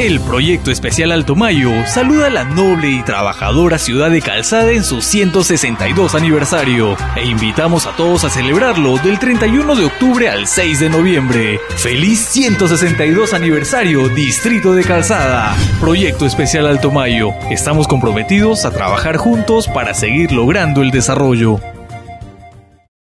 El Proyecto Especial Alto Mayo saluda a la noble y trabajadora ciudad de Calzada en su 162 aniversario e invitamos a todos a celebrarlo del 31 de octubre al 6 de noviembre. ¡Feliz 162 aniversario Distrito de Calzada! Proyecto Especial Alto Mayo. Estamos comprometidos a trabajar juntos para seguir logrando el desarrollo.